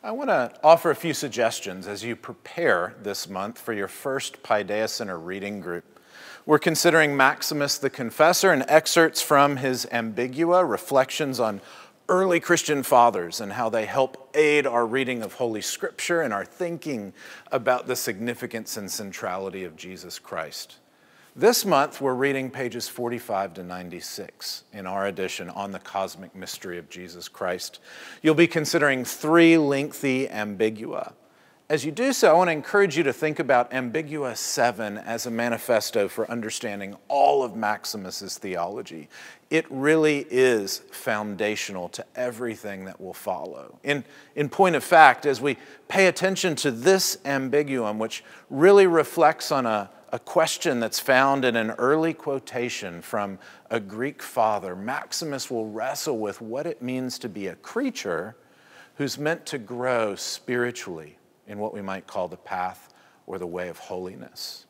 I want to offer a few suggestions as you prepare this month for your first Paideia Center reading group. We're considering Maximus the Confessor and excerpts from his Ambigua, reflections on early Christian fathers and how they help aid our reading of Holy Scripture and our thinking about the significance and centrality of Jesus Christ. This month, we're reading pages 45 to 96 in our edition on the cosmic mystery of Jesus Christ. You'll be considering three lengthy ambigua. As you do so, I want to encourage you to think about Ambigua 7 as a manifesto for understanding all of Maximus's theology. It really is foundational to everything that will follow. In, in point of fact, as we pay attention to this ambiguum, which really reflects on a, a question that's found in an early quotation from a Greek father, Maximus will wrestle with what it means to be a creature who's meant to grow spiritually in what we might call the path or the way of holiness.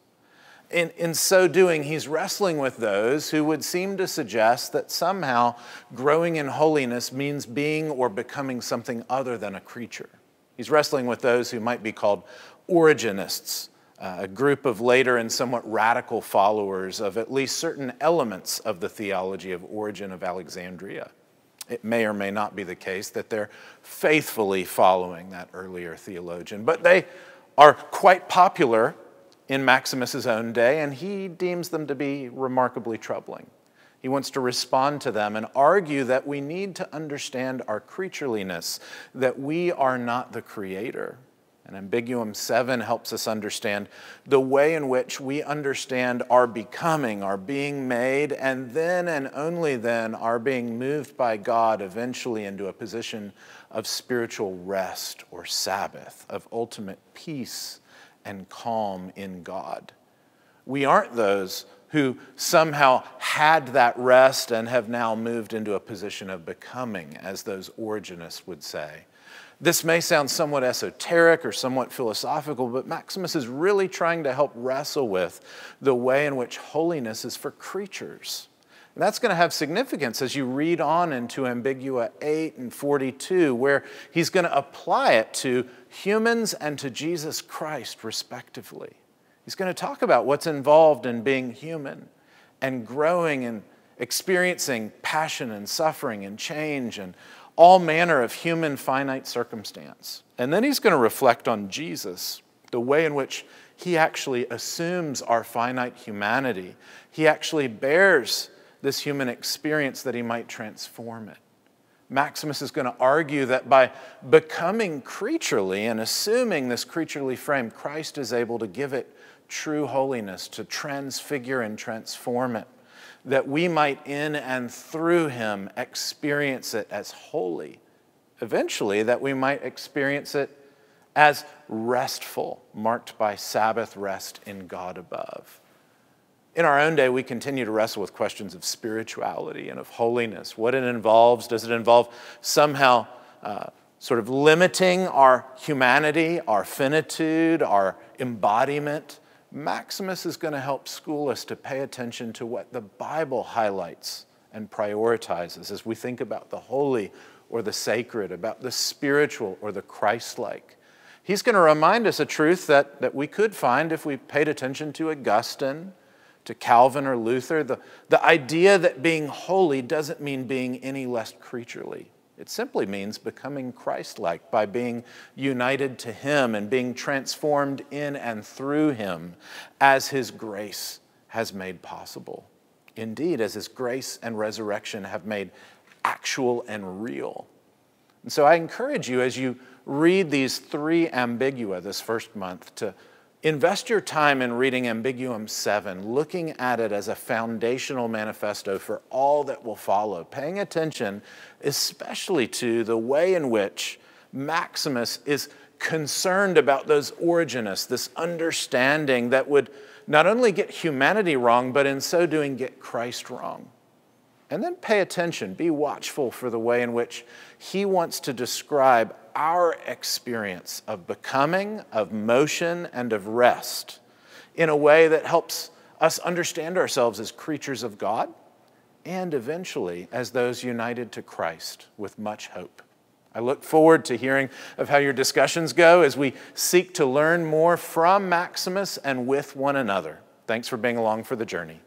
In, in so doing, he's wrestling with those who would seem to suggest that somehow growing in holiness means being or becoming something other than a creature. He's wrestling with those who might be called Origenists, uh, a group of later and somewhat radical followers of at least certain elements of the theology of Origen of Alexandria it may or may not be the case that they're faithfully following that earlier theologian. But they are quite popular in Maximus's own day, and he deems them to be remarkably troubling. He wants to respond to them and argue that we need to understand our creatureliness, that we are not the creator, and Ambiguum 7 helps us understand the way in which we understand our becoming, our being made, and then and only then our being moved by God eventually into a position of spiritual rest or Sabbath, of ultimate peace and calm in God. We aren't those who somehow had that rest and have now moved into a position of becoming, as those Origenists would say. This may sound somewhat esoteric or somewhat philosophical, but Maximus is really trying to help wrestle with the way in which holiness is for creatures. And that's going to have significance as you read on into Ambigua 8 and 42, where he's going to apply it to humans and to Jesus Christ, respectively. He's going to talk about what's involved in being human and growing and experiencing passion and suffering and change and all manner of human finite circumstance. And then he's going to reflect on Jesus, the way in which he actually assumes our finite humanity. He actually bears this human experience that he might transform it. Maximus is going to argue that by becoming creaturely and assuming this creaturely frame, Christ is able to give it true holiness, to transfigure and transform it that we might in and through him experience it as holy. Eventually, that we might experience it as restful, marked by Sabbath rest in God above. In our own day, we continue to wrestle with questions of spirituality and of holiness. What it involves. Does it involve somehow uh, sort of limiting our humanity, our finitude, our embodiment? Maximus is going to help school us to pay attention to what the Bible highlights and prioritizes as we think about the holy or the sacred, about the spiritual or the Christ like. He's going to remind us a truth that, that we could find if we paid attention to Augustine, to Calvin or Luther the, the idea that being holy doesn't mean being any less creaturely. It simply means becoming Christ like by being united to Him and being transformed in and through Him as His grace has made possible. Indeed, as His grace and resurrection have made actual and real. And so I encourage you as you read these three ambigua this first month to Invest your time in reading Ambiguum 7, looking at it as a foundational manifesto for all that will follow, paying attention especially to the way in which Maximus is concerned about those Origenists, this understanding that would not only get humanity wrong, but in so doing get Christ wrong. And then pay attention, be watchful for the way in which he wants to describe our experience of becoming, of motion, and of rest in a way that helps us understand ourselves as creatures of God and eventually as those united to Christ with much hope. I look forward to hearing of how your discussions go as we seek to learn more from Maximus and with one another. Thanks for being along for the journey.